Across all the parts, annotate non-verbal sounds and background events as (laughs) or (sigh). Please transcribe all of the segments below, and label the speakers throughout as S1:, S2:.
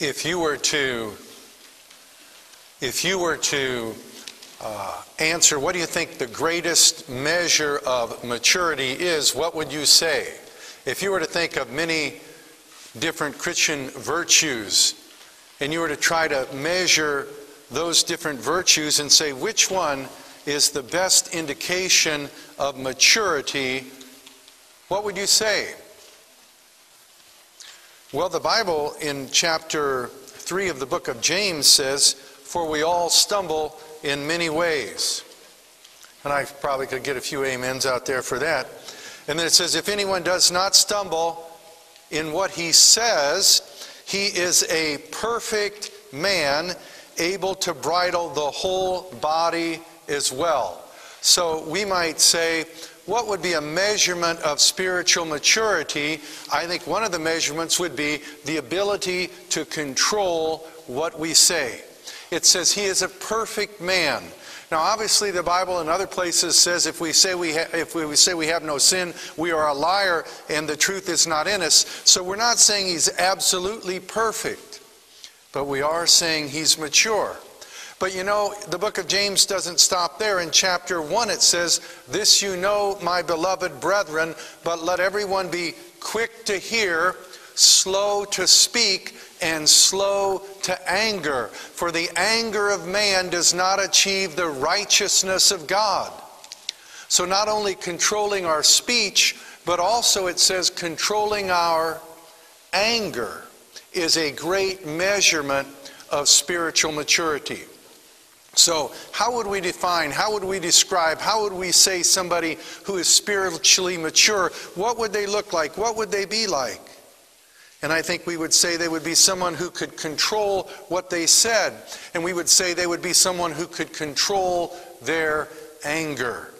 S1: If you were to, if you were to uh, answer, what do you think the greatest measure of maturity is? What would you say? If you were to think of many different Christian virtues, and you were to try to measure those different virtues and say which one is the best indication of maturity, what would you say? Well, the Bible in chapter 3 of the book of James says, For we all stumble in many ways. And I probably could get a few amens out there for that. And then it says, If anyone does not stumble in what he says, he is a perfect man, able to bridle the whole body as well. So we might say, what would be a measurement of spiritual maturity? I think one of the measurements would be the ability to control what we say. It says he is a perfect man. Now, obviously, the Bible in other places says if we say we, if we say we have no sin, we are a liar and the truth is not in us. So we're not saying he's absolutely perfect, but we are saying he's mature. But you know, the book of James doesn't stop there. In chapter 1, it says, This you know, my beloved brethren, but let everyone be quick to hear, slow to speak, and slow to anger. For the anger of man does not achieve the righteousness of God. So, not only controlling our speech, but also it says controlling our anger is a great measurement of spiritual maturity. So, how would we define, how would we describe, how would we say somebody who is spiritually mature? What would they look like? What would they be like? And I think we would say they would be someone who could control what they said. And we would say they would be someone who could control their anger.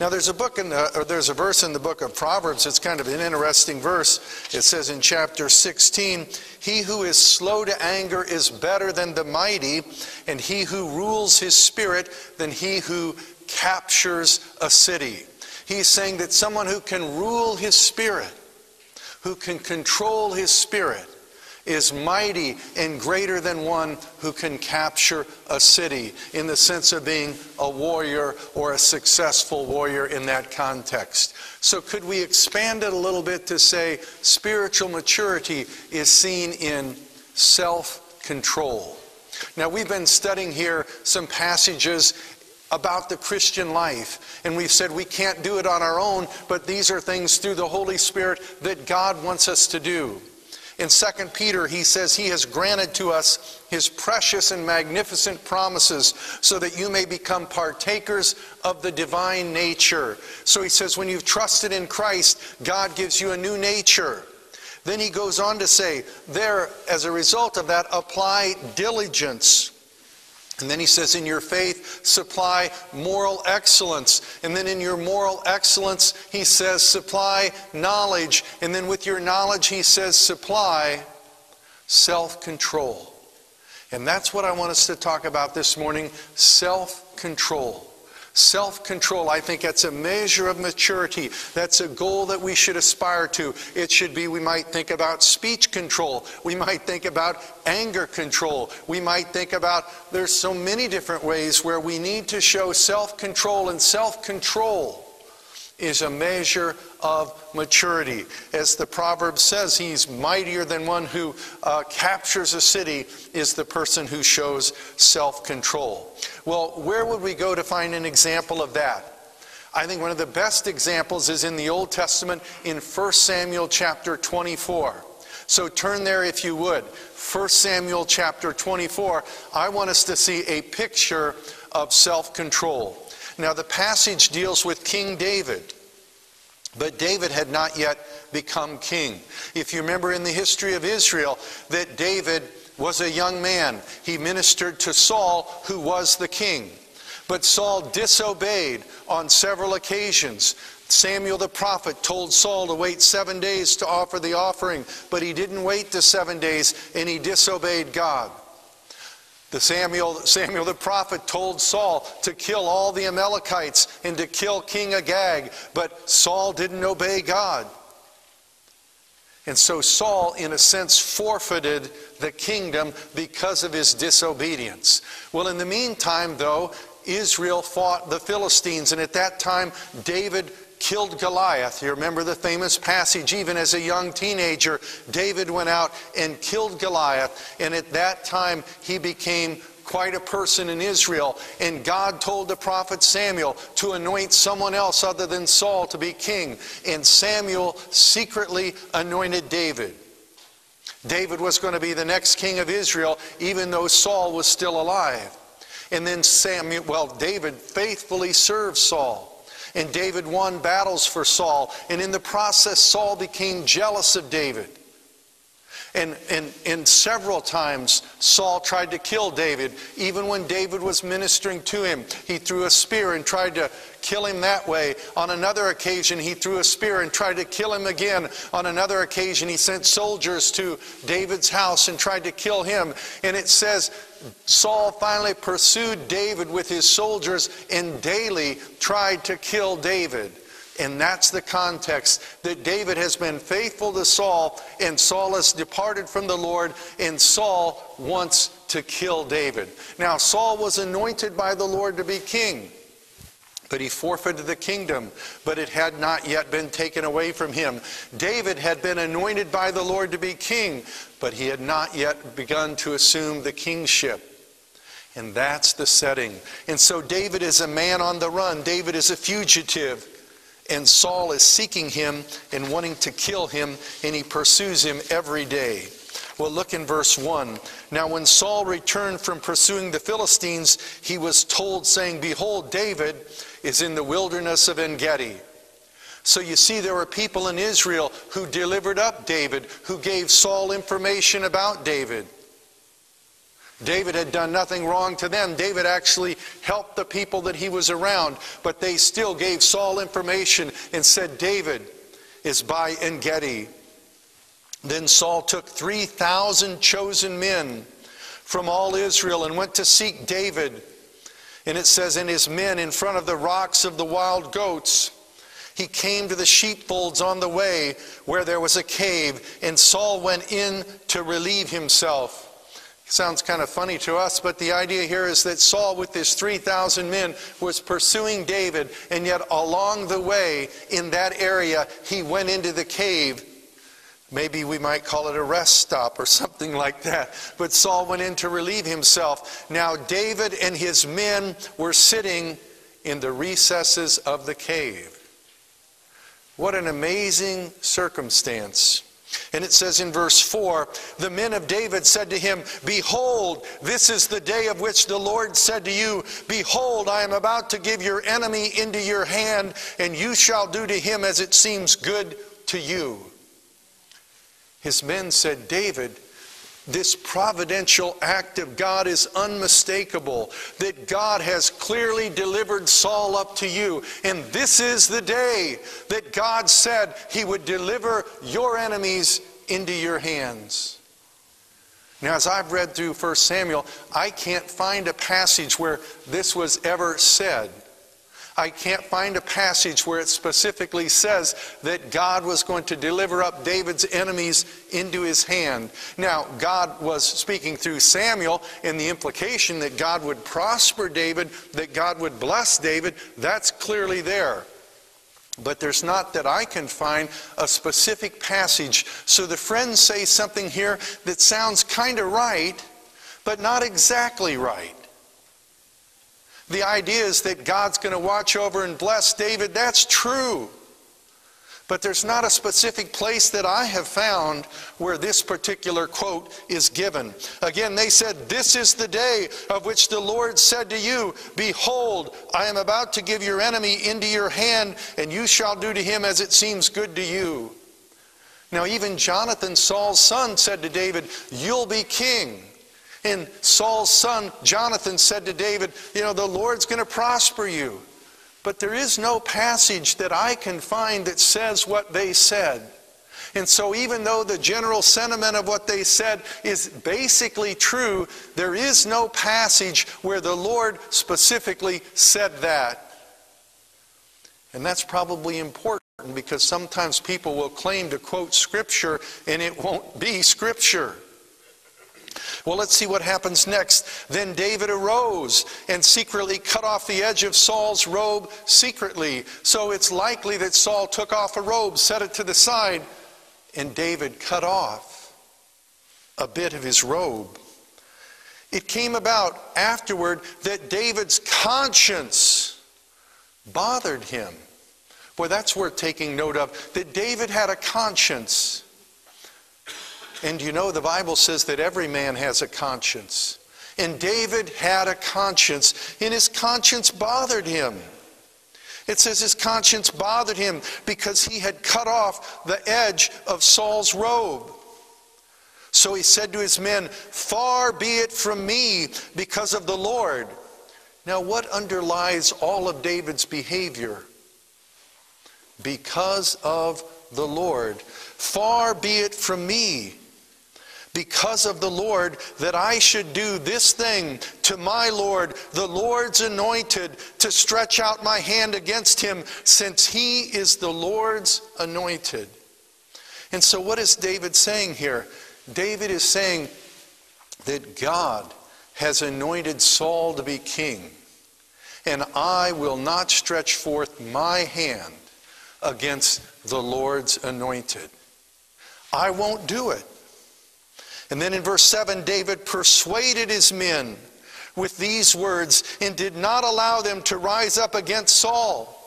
S1: Now, there's a book in the, or there's a verse in the book of Proverbs. It's kind of an interesting verse. It says in chapter 16, "He who is slow to anger is better than the mighty, and he who rules his spirit than he who captures a city." He's saying that someone who can rule his spirit, who can control his spirit, is mighty and greater than one who can capture a city in the sense of being a warrior or a successful warrior in that context. So, could we expand it a little bit to say spiritual maturity is seen in self control? Now, we've been studying here some passages about the Christian life. And we've said we can't do it on our own, but these are things through the Holy Spirit that God wants us to do. In 2 Peter, he says, He has granted to us His precious and magnificent promises so that you may become partakers of the divine nature. So he says, when you've trusted in Christ, God gives you a new nature. Then he goes on to say, there, as a result of that, apply diligence. And then he says, in your faith, supply moral excellence. And then in your moral excellence, he says, supply knowledge. And then with your knowledge, he says, supply self control. And that's what I want us to talk about this morning self control. Self control, I think that's a measure of maturity. That's a goal that we should aspire to. It should be, we might think about speech control. We might think about anger control. We might think about, there's so many different ways where we need to show self control, and self control is a measure of maturity. As the proverb says, he's mightier than one who uh, captures a city, is the person who shows self control. Well, where would we go to find an example of that? I think one of the best examples is in the Old Testament in 1 Samuel chapter 24. So turn there if you would. 1 Samuel chapter 24. I want us to see a picture of self control. Now, the passage deals with King David. But David had not yet become king. If you remember in the history of Israel, that David was a young man. He ministered to Saul, who was the king. But Saul disobeyed on several occasions. Samuel the prophet told Saul to wait seven days to offer the offering, but he didn't wait the seven days and he disobeyed God. The Samuel, Samuel the prophet told Saul to kill all the Amalekites and to kill King Agag, but Saul didn't obey God. And so Saul, in a sense, forfeited the kingdom because of his disobedience. Well, in the meantime, though, Israel fought the Philistines, and at that time, David killed Goliath. You remember the famous passage, even as a young teenager, David went out and killed Goliath, and at that time, he became quite a person in Israel. And God told the prophet Samuel to anoint someone else other than Saul to be king. And Samuel secretly anointed David. David was going to be the next king of Israel, even though Saul was still alive. And then Samuel, well, David faithfully served Saul. And David won battles for Saul. And in the process, Saul became jealous of David. And, and, and several times Saul tried to kill David. Even when David was ministering to him, he threw a spear and tried to kill him that way. On another occasion, he threw a spear and tried to kill him again. On another occasion, he sent soldiers to David's house and tried to kill him. And it says, Saul finally pursued David with his soldiers and daily tried to kill David. And that's the context that David has been faithful to Saul, and Saul has departed from the Lord, and Saul wants to kill David. Now, Saul was anointed by the Lord to be king, but he forfeited the kingdom, but it had not yet been taken away from him. David had been anointed by the Lord to be king, but he had not yet begun to assume the kingship. And that's the setting. And so David is a man on the run. David is a fugitive. And Saul is seeking him and wanting to kill him, and he pursues him every day. Well, look in verse 1. Now, when Saul returned from pursuing the Philistines, he was told, saying, Behold, David is in the wilderness of En Gedi. So you see, there were people in Israel who delivered up David, who gave Saul information about David. David had done nothing wrong to them. David actually helped the people that he was around, but they still gave Saul information and said, David is by En Gedi. Then Saul took 3,000 chosen men from all Israel and went to seek David. And it says, And his men in front of the rocks of the wild goats. He came to the sheepfolds on the way where there was a cave, and Saul went in to relieve himself. Sounds kind of funny to us, but the idea here is that Saul, with his 3,000 men, was pursuing David, and yet along the way in that area, he went into the cave. Maybe we might call it a rest stop or (laughs) something like that. But Saul went in to relieve himself. Now, David and his men were sitting in the recesses of the cave. What an amazing circumstance. And it says in verse 4 The men of David said to him, Behold, this is the day of which the Lord said to you, Behold, I am about to give your enemy into your hand, and you shall do to him as it seems good to you. His men said, David, this providential act of God is unmistakable, that God has clearly delivered Saul up to you. And this is the day that God said he would deliver your enemies into your hands. Now, as I've read through 1 Samuel, I can't find a passage where this was ever said. I can't find a passage where it specifically says that God was going to deliver up David's enemies into his hand. Now, God was speaking through Samuel, and the implication that God would prosper David, that God would bless David, that's clearly there. But there's not that I can find a specific passage. So the friends say something here that sounds kind of right, but not exactly right. The idea is that God's going to watch over and bless David. That's true. But there's not a specific place that I have found where this particular quote is given. Again, they said, This is the day of which the Lord said to you, Behold, I am about to give your enemy into your hand, and you shall do to him as it seems good to you. Now, even Jonathan, Saul's son, said to David, You'll be king. And Saul's son, Jonathan, said to David, You know, the Lord's going to prosper you. But there is no passage that I can find that says what they said. And so, even though the general sentiment of what they said is basically true, there is no passage where the Lord specifically said that. And that's probably important. because sometimes people will claim to quote Scripture and it won't be Scripture. Well, let's see what happens next. Then David arose and secretly cut off the edge of Saul's robe secretly. So it's likely that Saul took off a robe, set it to the side, and David cut off a bit of his robe. It came about afterward that David's conscience bothered him. Boy, that's worth taking note of. That David had a conscience. And you know, the Bible says that every man has a conscience. And David had a conscience, and his conscience bothered him. It says his conscience bothered him because he had cut off the edge of Saul's robe. So he said to his men, Far be it from me because of the Lord. Now, what underlies all of David's behavior? Because of the Lord. Far be it from me because of the Lord that I should do this thing to my Lord, the Lord's anointed, to stretch out my hand against him, since he is the Lord's anointed. And so, what is David saying here? David is saying that God has anointed Saul to be king, and I will not stretch forth my hand against the Lord's anointed. I won't do it. And then in verse 7, David persuaded his men with these words and did not allow them to rise up against Saul.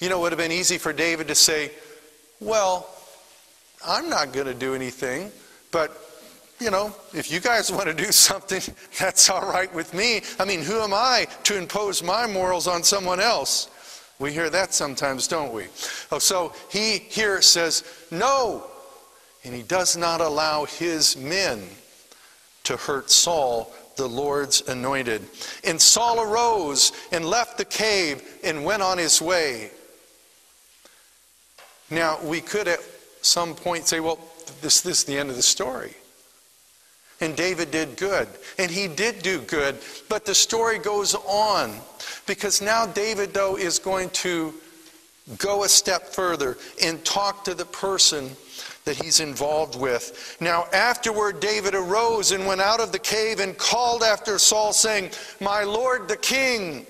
S1: You know, it would have been easy for David to say, Well, I'm not going to do anything, but, you know, if you guys (laughs) want to do something, (laughs) that's all right with me. I mean, who am I to impose my morals on someone else? We hear that sometimes, don't we? Oh, so he here says, No, and he does not allow his men to hurt Saul, the Lord's anointed. And Saul arose and left the cave and went on his way. Now, we could at some point say, well, this, this is the end of the story. And David did good. And he did do good. But the story goes on. Because now David, though, is going to go a step further and talk to the person that he's involved with. Now, afterward, David arose and went out of the cave and called after Saul, saying, My Lord the king.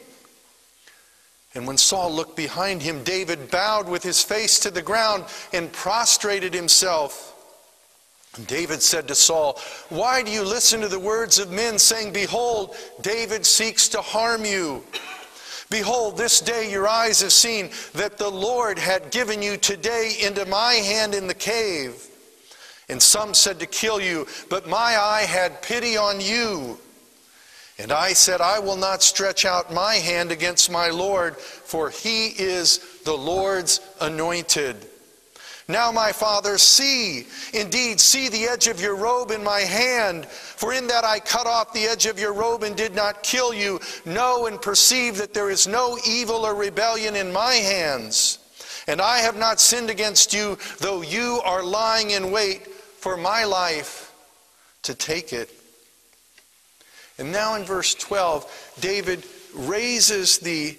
S1: And when Saul looked behind him, David bowed with his face to the ground and prostrated himself. And David said to Saul, Why do you listen to the words of men, saying, Behold, David seeks to harm you? Behold, this day your eyes have seen that the Lord had given you today into my hand in the cave. And some said to kill you, but my eye had pity on you. And I said, I will not stretch out my hand against my Lord, for he is the Lord's anointed. Now, my father, see, indeed, see the edge of your robe in my hand. For in that I cut off the edge of your robe and did not kill you. Know and perceive that there is no evil or rebellion in my hands. And I have not sinned against you, though you are lying in wait for my life to take it. And now in verse 12, David raises the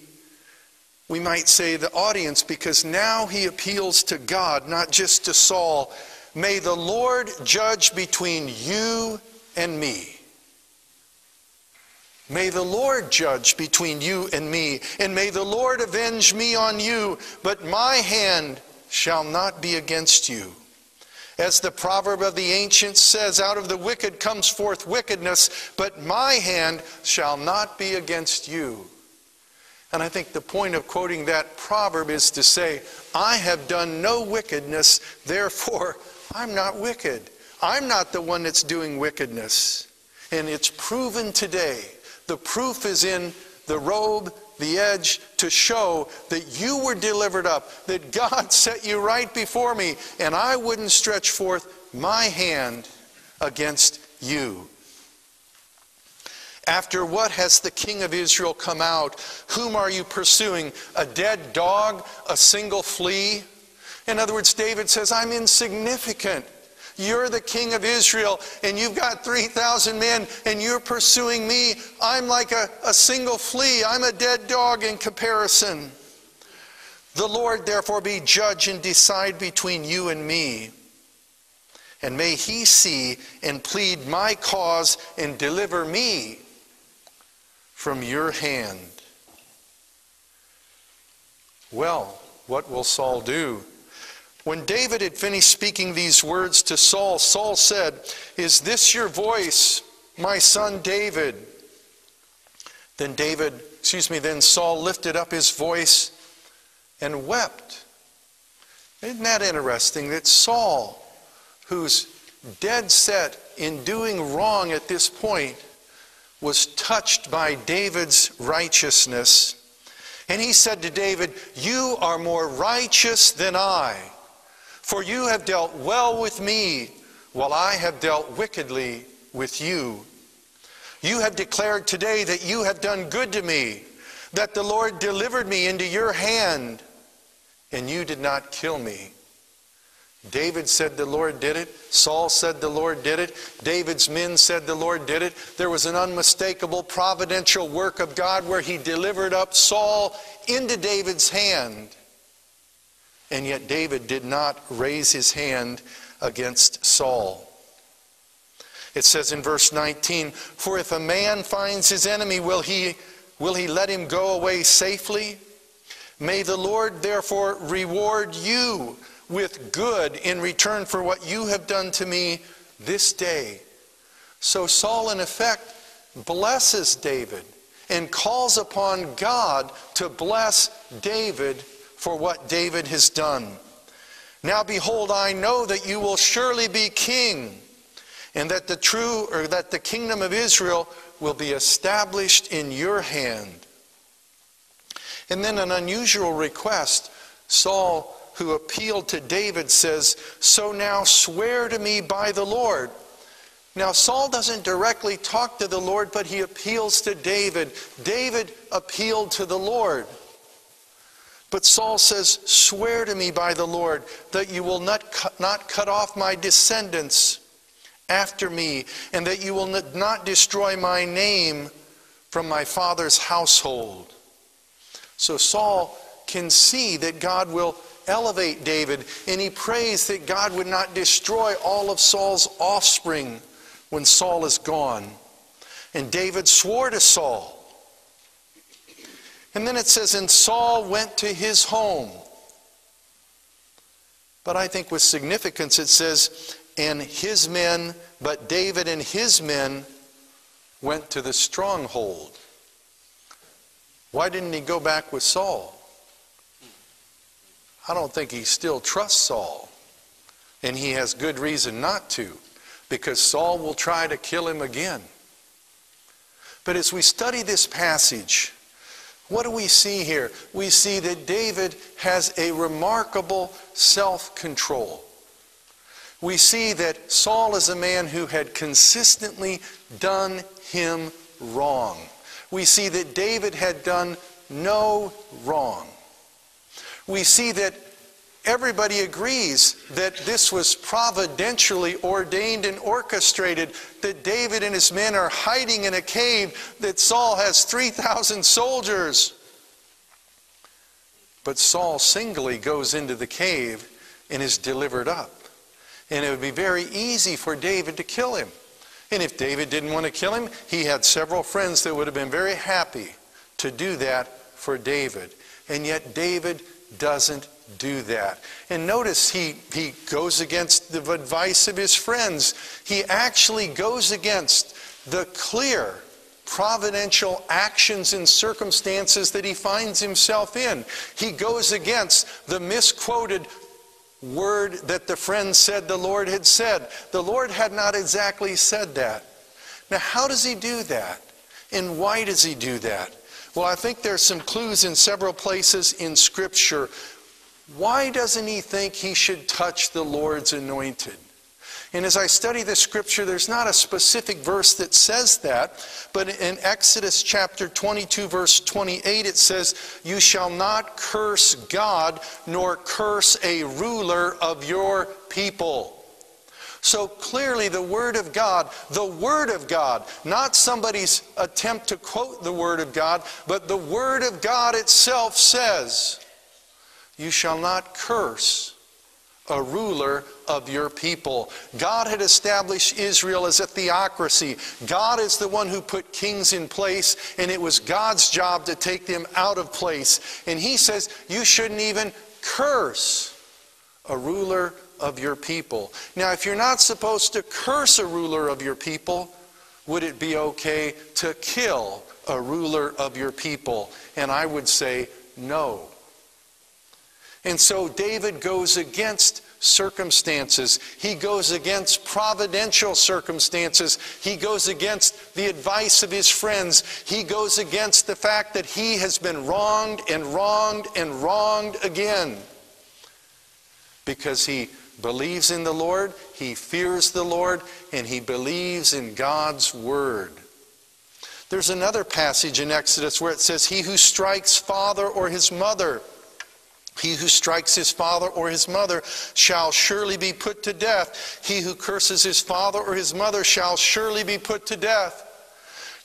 S1: we might say, the audience, because now he appeals to God, not just to Saul. May the Lord judge between you and me. May the Lord judge between you and me, and may the Lord avenge me on you, but my hand shall not be against you. As the proverb of the ancients says, out of the wicked comes forth wickedness, but my hand shall not be against you. And I think the point of quoting that proverb is to say, I have done no wickedness, therefore I'm not wicked. I'm not the one that's doing wickedness. And it's proven today. The proof is in the robe, the edge, to show that you were delivered up, that God (laughs) set you right before me, and I wouldn't stretch forth my hand against you. After what has the king of Israel come out? Whom are you pursuing? A dead dog? A single flea? In other words, David says, I'm insignificant. You're the king of Israel, and you've got 3,000 men, and you're pursuing me. I'm like a, a single flea. I'm a dead dog in comparison. The Lord therefore be judge and decide between you and me. And may he see and plead my cause and deliver me from your hand. Well, what will Saul do? When David had finished speaking these words to Saul, Saul said, Is this your voice, my son David? Then David, excuse me, then Saul lifted up his voice and wept. Isn't that interesting that Saul, who's dead set in doing wrong at this point, was touched by David's righteousness. And he said to David, You are more righteous than I, for you have dealt well with me, while I have dealt wickedly with you. You have declared today that you have done good to me, that the Lord delivered me into your hand and you did not kill me. David said the Lord did it. Saul said the Lord did it. David's men said the Lord did it. There was an unmistakable providential work of God where he delivered up Saul into David's hand. And yet David did not raise his hand against Saul. It says in verse 19, For if a man finds his enemy, will he, will he let him go away safely? May the Lord therefore reward you with good in return for what you have done to me this day. So Saul, in effect, blesses David and calls upon God to bless David for what David has done. Now behold, I know that you will surely be king, and that the true or that the kingdom of Israel will be established in your hand. And then an unusual request. Saul, who appealed to David, says, So now swear to me by the Lord. Now, Saul doesn't directly talk to the Lord, but he appeals to David. David appealed to the Lord. But Saul says, Swear to me by the Lord that you will not cut, not cut off my descendants after me, and that you will not destroy my name from my father's household. So Saul can see that God will elevate David, and he prays that God would not destroy all of Saul's offspring when Saul is gone. And David swore to Saul. And then it says, And Saul went to his home. But I think with significance it says, And his men, but David and his men went to the stronghold. Why didn't he go back with Saul? I don't think he still trusts Saul. And he has good reason not to, because Saul will try to kill him again. But as we study this passage, what do we see here? We see that David has a remarkable self control. We see that Saul is a man who had consistently done him wrong we see that David had done no wrong. We see that everybody agrees that this was providentially ordained and orchestrated, that David and his men are hiding in a cave, that Saul has 3,000 soldiers. But Saul singly goes into the cave and is delivered up. And it would be very easy for David to kill him. And if David didn't want to kill him, he had several friends that would have been very happy to do that for David. And yet David doesn't do that. And notice he, he goes against the advice of his friends. He actually goes against the clear providential actions and circumstances that he finds himself in. He goes against the misquoted word that the friend said the Lord had said. The Lord had not exactly said that. Now, how does he do that? And why does he do that? Well, I think there's some clues in several places in Scripture. Why doesn't he think he should touch the Lord's anointed? And as I study the scripture, there's not a specific verse that says that, but in Exodus chapter 22, verse 28, it says, You shall not curse God, nor curse a ruler of your people. So clearly, the Word of God, the Word of God, not somebody's attempt to quote the Word of God, but the Word of God itself says, You shall not curse a ruler of your people. God had established Israel as a theocracy. God is the one who put kings in place, and it was God's job to take them out of place. And He says, You shouldn't even curse a ruler of your people. Now, if you're not supposed to curse a ruler of your people, would it be okay to kill a ruler of your people? And I would say no. And so David goes against circumstances. He goes against providential circumstances. He goes against the advice of his friends. He goes against the fact that he has been wronged and wronged and wronged again. Because he believes in the Lord, he fears the Lord, and he believes in God's word. There's another passage in Exodus where it says, He who strikes father or his mother, he who strikes his father or his mother shall surely be put to death. He who curses his father or his mother shall surely be put to death.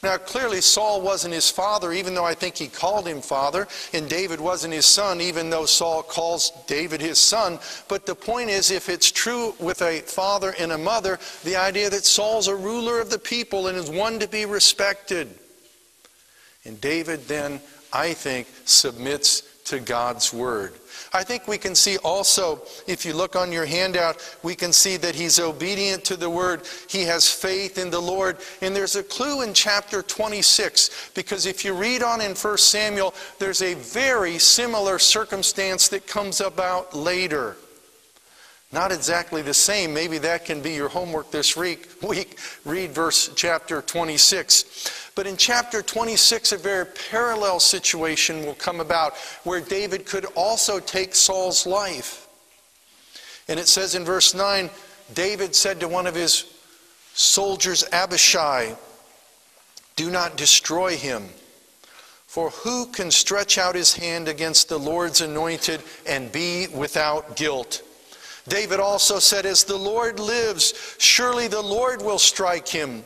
S1: Now, clearly, Saul wasn't his father, even though I think he called him father, and David wasn't his son, even though Saul calls David his son. But the point is, if it's true with a father and a mother, the idea that Saul's a ruler of the people and is one to be respected. And David then, I think, submits to God's word. I think we can see also, if you look on your handout, we can see that he's obedient to the word. He has faith in the Lord. And there's a clue in chapter 26, because if you read on in 1 Samuel, there's a very similar circumstance that comes about later. Not exactly the same. Maybe that can be your homework this (laughs) week. Read verse chapter 26. But in chapter 26, a very parallel situation will come about where David could also take Saul's life. And it says in verse 9 David said to one of his soldiers, Abishai, Do not destroy him. For who can stretch out his hand against the Lord's anointed and be without guilt? David also said, As the Lord lives, surely the Lord will strike him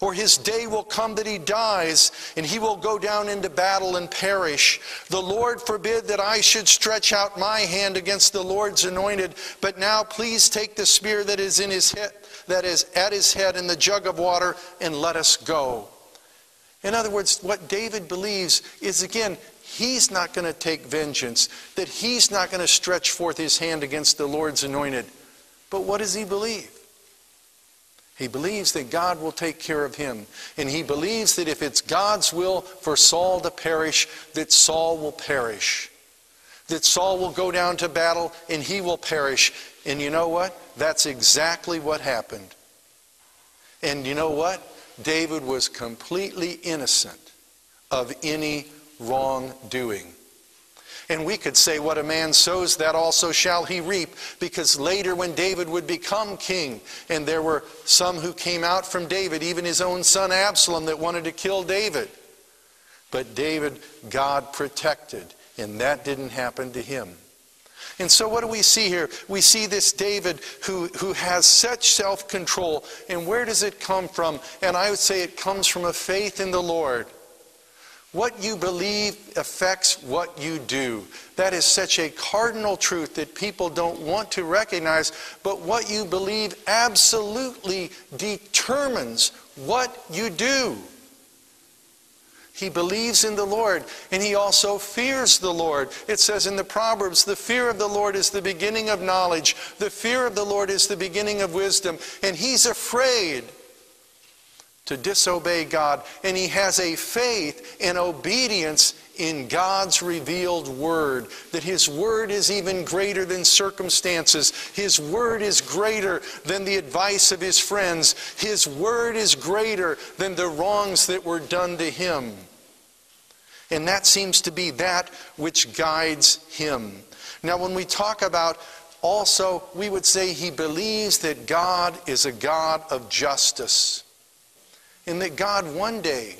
S1: or his day will come that he dies, and he will go down into battle and perish. The Lord forbid that I should stretch out my hand against the Lord's anointed, but now please take the spear that is in his head, that is at his head and the jug of water, and let us go. In other words, what David believes is again, he's not going to take vengeance, that he's not going to stretch forth his hand against the Lord's anointed. But what does he believe? He believes that God will take care of him. And he believes that if it's God's will for Saul to perish, that Saul will perish. That Saul will go down to battle and he will perish. And you know what? That's exactly what happened. And you know what? David was completely innocent of any wrongdoing. And we could say, What a man sows, that also shall he reap. Because later, when David would become king, and there were some who came out from David, even his own son Absalom, that wanted to kill David. But David, God protected, and that didn't happen to him. And so, what do we see here? We see this David who, who has such self control. And where does it come from? And I would say it comes from a faith in the Lord. What you believe affects what you do. That is such a cardinal truth that people don't want to recognize, but what you believe absolutely determines what you do. He believes in the Lord, and he also fears the Lord. It says in the Proverbs, the fear of the Lord is the beginning of knowledge. The fear of the Lord is the beginning of wisdom. And he's afraid to disobey God, and he has a faith and obedience in God's revealed word. That his word is even greater than circumstances. His word is greater than the advice of his friends. His word is greater than the wrongs that were done to him. And that seems to be that which guides him. Now, when we talk about also, we would say he believes that God is a God of justice and that God one day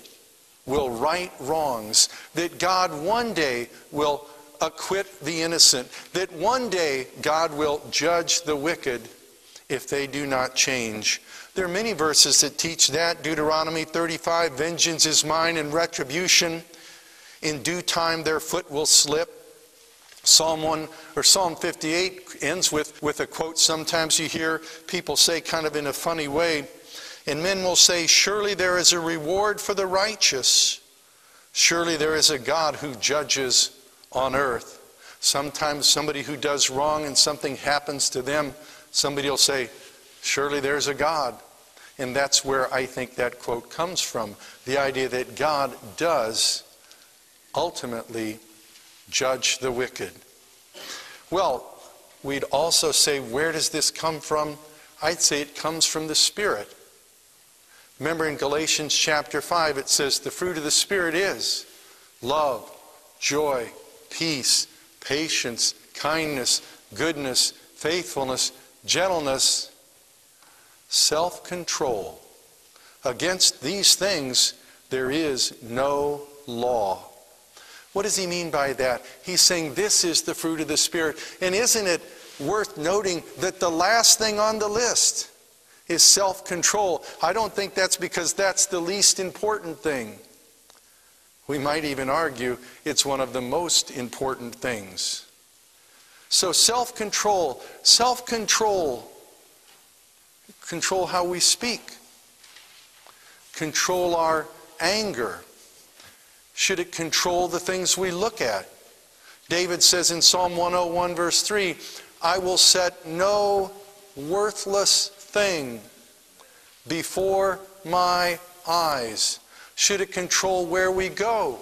S1: will right wrongs, that God one day will acquit the innocent, that one day God will judge the wicked if they do not change. There are many verses that teach that. Deuteronomy 35 Vengeance is mine and retribution. In due time their foot will slip. Psalm 1 or Psalm 58 ends with, with a quote sometimes you hear people say kind of in a funny way. And men will say, Surely there is a reward for the righteous. Surely there is a God who judges on earth. Sometimes somebody who does wrong and something happens to them, somebody will say, Surely there's a God. And that's where I think that quote comes from the idea that God does ultimately judge the wicked. Well, we'd also say, where does this come from? I'd say it comes from the Spirit. Remember in Galatians chapter 5, it says, the fruit of the Spirit is love, joy, peace, patience, kindness, goodness, faithfulness, gentleness, self control. Against these things there is no law. What does he mean by that? He's saying this is the fruit of the Spirit. And isn't it worth noting that the last thing on the list is self control? I don't think that's because that's the least important thing. We might even argue it's one of the most important things. So, self control, self control, control how we speak, control our anger. Should it control the things we look at? David says in Psalm 101, verse 3, I will set no worthless thing before my eyes. Should it control where we go?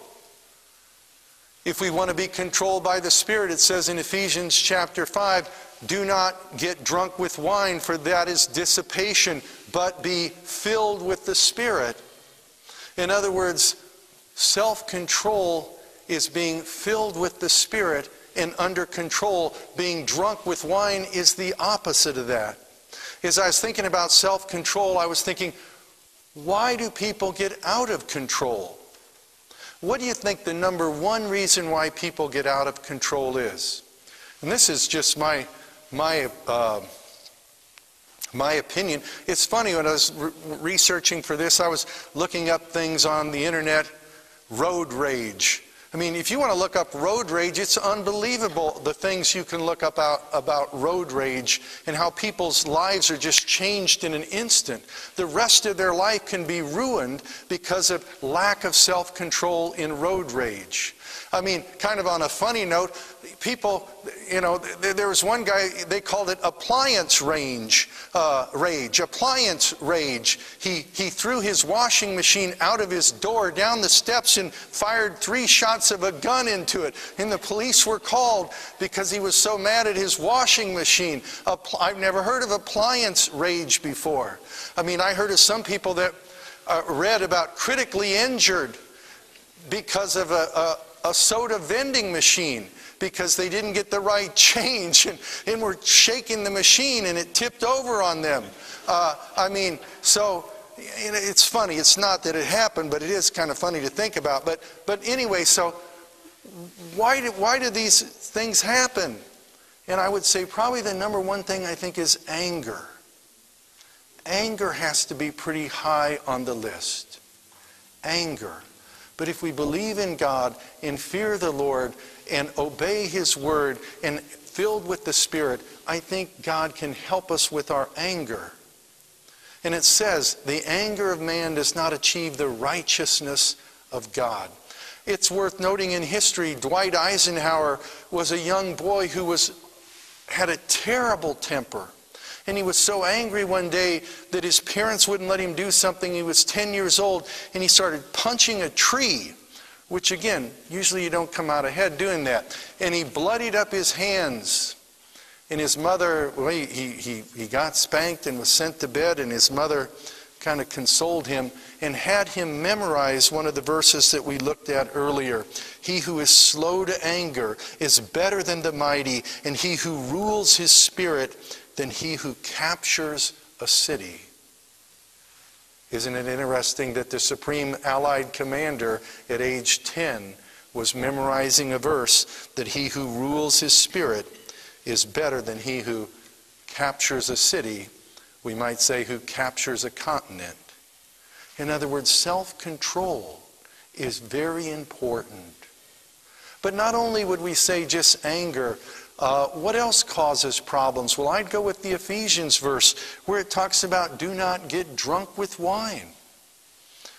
S1: If we want to be controlled by the Spirit, it says in Ephesians chapter 5, do not get drunk with wine, for that is dissipation, but be filled with the Spirit. In other words, self control is being filled with the Spirit and under control. Being drunk with wine is the opposite of that. As I was thinking about self control, I was thinking, why do people get out of control? What do you think the number one reason why people get out of control is? And this is just my, my, uh, my opinion. It's funny, when I was re researching for this, I was looking up things on the internet, road rage. I mean, if you want to look up road rage, it's unbelievable the things you can look up out, about road rage and how people's lives are just changed in an instant. The rest of their life can be ruined because of lack of self control in road rage. I mean, kind of on a funny note, people, you know, there was one guy, they called it appliance range, uh, rage, appliance rage. He, he threw his washing machine out of his door down the steps and fired three shots of a gun into it. And the police were called because he was so mad at his washing machine. I've never heard of appliance rage before. I mean, I heard of some people that uh, read about critically injured because of a, a a soda vending machine because they didn't get the right (laughs) change and, and were shaking the machine and it tipped over on them. Uh, I mean, so it's funny. It's not that it happened, but it is kind of funny to think about. But, but anyway, so why do, why do these things happen? And I would say probably the number one thing I think is anger. Anger has to be pretty high on the list. Anger. But if we believe in God and fear the Lord and obey His word and filled with the Spirit, I think God can help us with our anger. And it says, the anger of man does not achieve the righteousness of God. It's worth noting in history, Dwight Eisenhower was a young boy who was, had a terrible temper. And he was so angry one day that his parents wouldn't let him do something. He was 10 years old and he started punching a tree, which again, usually you don't come out ahead doing that. And he bloodied up his hands. And his mother, well, he, he, he got spanked and was sent to bed, and his mother kind of consoled him and had him memorize one of the verses that we looked at earlier. He who is slow to anger is better than the mighty, and he who rules his spirit than he who captures a city. Isn't it interesting that the Supreme Allied Commander at age 10 was memorizing a verse that he who rules his spirit is better than he who captures a city, we might say who captures a continent. In other words, self control is very important. But not only would we say just anger, uh, what else causes problems? Well, I'd go with the Ephesians verse where it talks about do not get drunk with wine.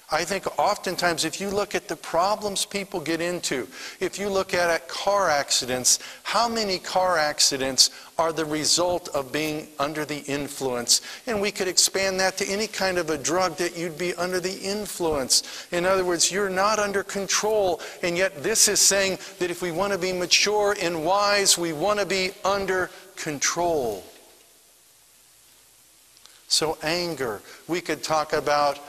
S1: I think oftentimes if you look at the problems people get into, if you look at car accidents, how many car accidents are the result of being under the influence? And we could expand that to any kind of a drug that you'd be under the influence. In other words, you're not under control. And yet this is saying that if we want to be mature and wise, we want to be under control. So anger, we could talk about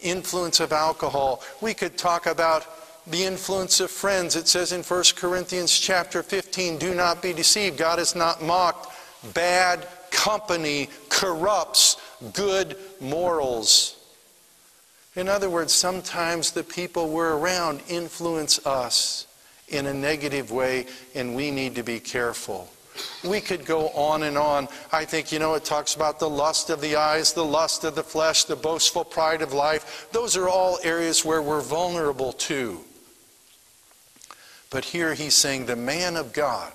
S1: influence of alcohol. We could talk about the influence of friends. It says in 1 Corinthians chapter 15, do not be deceived. God is not mocked. Bad company corrupts good morals. In other words, sometimes the people we're around influence us in a negative way, and we need to be careful. We could go on and on. I think, you know, it talks about the lust of the eyes, the lust of the flesh, the boastful pride of life. Those are all areas where we're vulnerable to. But here he's saying the man of God,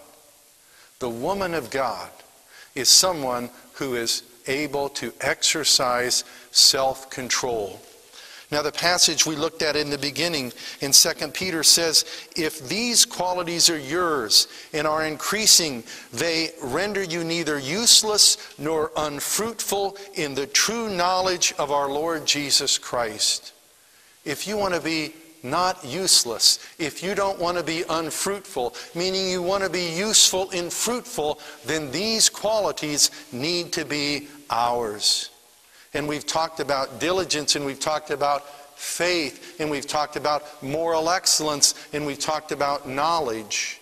S1: the woman of God, is someone who is able to exercise self control. Now, the passage we looked at in the beginning in 2 Peter says, If these qualities are yours and are increasing, they render you neither useless nor unfruitful in the true knowledge of our Lord Jesus Christ. If you want to be not useless, if you don't want to be unfruitful, meaning you want to be useful and fruitful, then these qualities need to be ours. And we've talked about diligence and we've talked about faith and we've talked about moral excellence and we've talked about knowledge.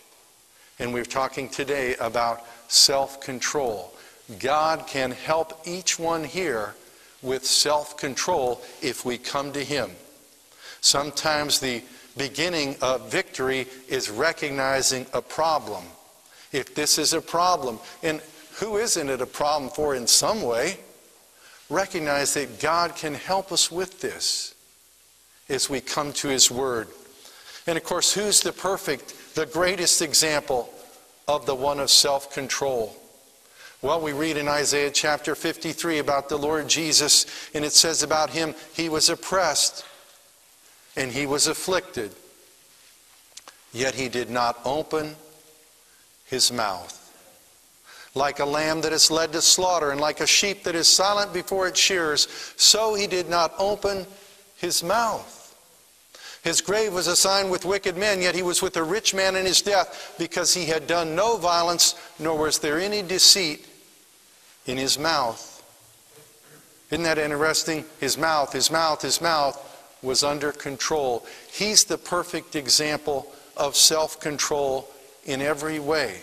S1: And we're talking today about self control. God can help each one here with self control if we come to Him. Sometimes the beginning of victory is recognizing a problem. If this is a problem, and who isn't it a problem for in some way? Recognize that God can help us with this as we come to His Word. And of course, who's the perfect, the greatest example of the one of self control? Well, we read in Isaiah chapter 53 about the Lord Jesus, and it says about him, he was oppressed and he was afflicted, yet he did not open his mouth like a lamb that is led to slaughter, and like a sheep that is silent before its shearers, so he did not open his mouth. His grave was assigned with wicked men, yet he was with a rich man in his death, because he had done no violence, nor was there any deceit in his mouth. Isn't that interesting? His mouth, his mouth, his mouth was under control. He's the perfect example of self control in every way.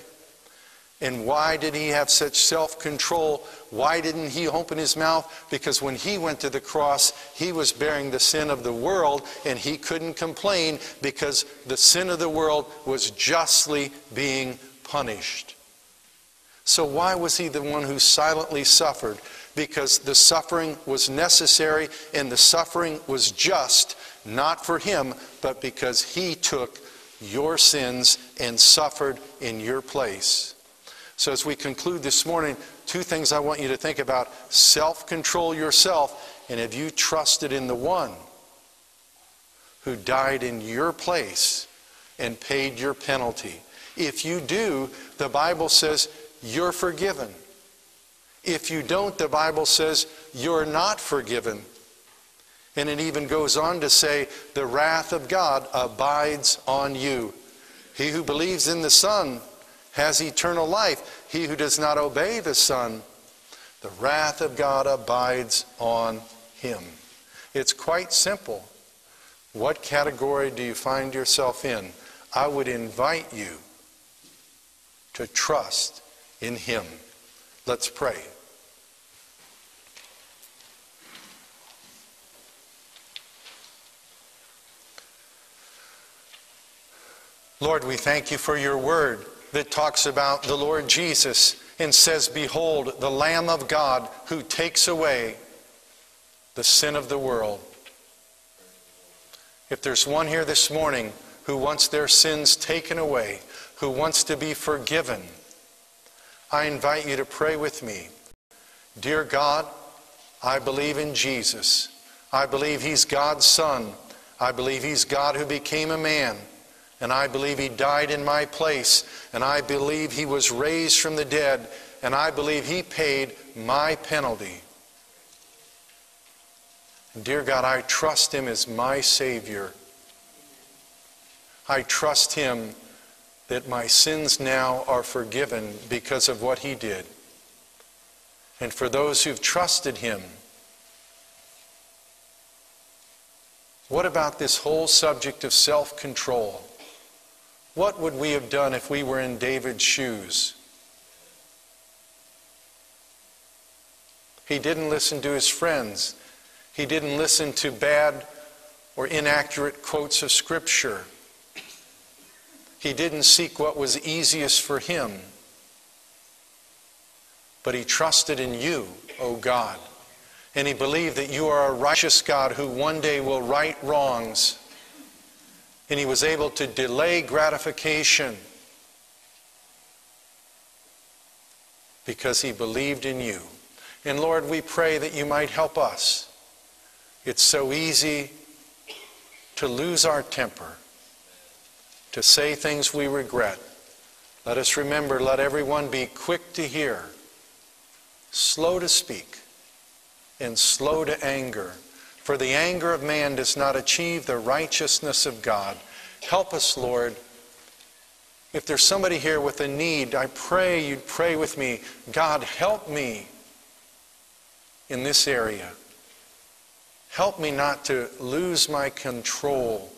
S1: And why did he have such self control? Why didn't he open his mouth? Because when he went to the cross, he was bearing the sin of the world and he couldn't complain because the sin of the world was justly being punished. So, why was he the one who silently suffered? Because the suffering was necessary and the suffering was just, not for him, but because he took your sins and suffered in your place. So, as we conclude this morning, two things I want you to think about self control yourself, and have you trusted in the one who died in your place and paid your penalty? If you do, the Bible says you're forgiven. If you don't, the Bible says you're not forgiven. And it even goes on to say, the wrath of God abides on you. He who believes in the Son has eternal life. He who does not obey the Son, the wrath of God abides on him. It's quite simple. What category do you find yourself in? I would invite you to trust in him. Let's pray. Lord, we thank you for your word that talks about the Lord Jesus and says, Behold, the Lamb of God who takes away the sin of the world. If there's one here this morning who wants their sins taken away, who wants to be forgiven, I invite you to pray with me. Dear God, I believe in Jesus. I believe He's God's Son. I believe He's God who became a man. And I believe He died in my place. And I believe He was raised from the dead. And I believe He paid my penalty. Dear God, I trust Him as my Savior. I trust Him that my sins now are forgiven because of what He did. And for those who've trusted Him, what about this whole subject of self control? What would we have done if we were in David's shoes? He didn't listen to his friends. He didn't listen to bad or inaccurate quotes of Scripture. He didn't seek what was easiest for him. But he trusted in you, O God. And he believed that you are a righteous God who one day will right wrongs. And he was able to delay gratification because he believed in you. And Lord, we pray that you might help us it's so easy to lose our temper, to say things we regret. Let us remember, let everyone be quick to hear, slow to speak, and slow to anger. For the anger of man does not achieve the righteousness of God. Help us, Lord. If there's somebody here with a need, I pray you'd pray with me. God, help me in this area. Help me not to lose my control,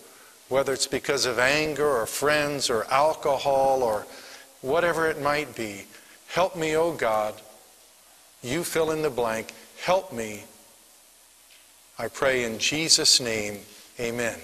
S1: whether it's because of anger or friends or alcohol or whatever it might be. Help me, O oh God. You fill in the blank. Help me. I pray in Jesus' name, amen.